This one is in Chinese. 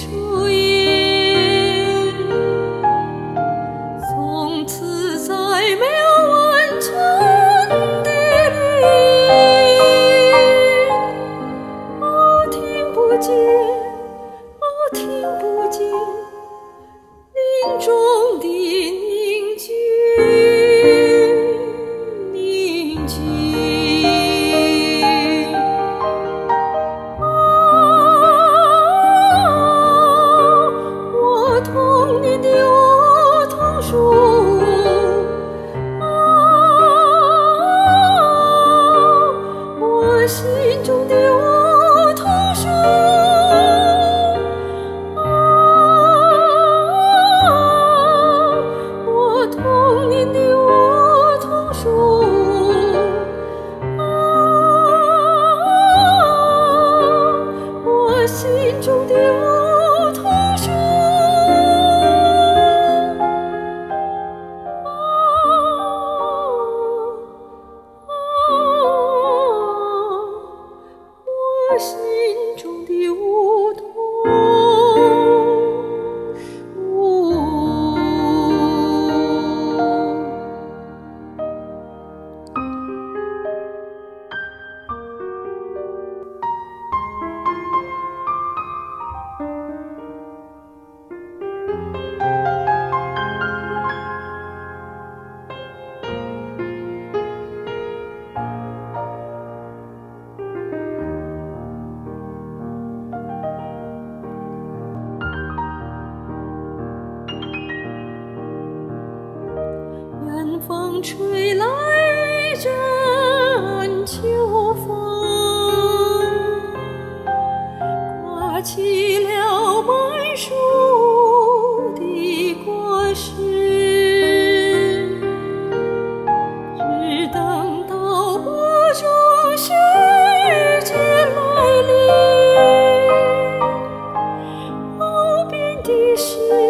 sure. 啊，我心中的心中的雾吹来阵秋风，刮起了满树的果实。只等到播种时界来临，无边的诗。